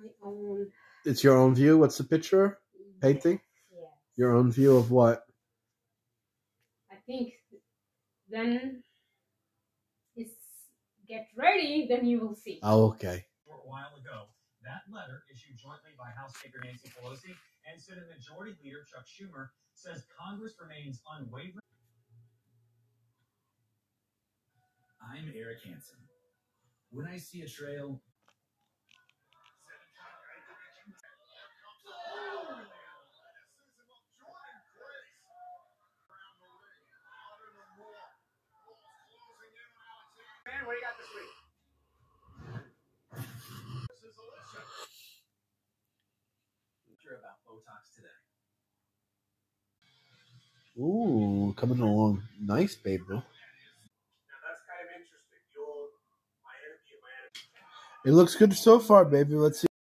my own. It's your own view. What's the picture? Painting? Yeah. Your own view of what? I think then it's get ready, then you will see. Oh, okay. short while ago. That letter, issued jointly by House Speaker Nancy Pelosi and Senate Majority Leader Chuck Schumer, says Congress remains unwavering. I'm Eric Hansen. When I see a trail, what do you got this week? sure about Botox today. Ooh, coming along nice, babe. Bro. Now that's kind of interesting. You'll my enemy, my enemy. It looks good so far, baby. Let's see.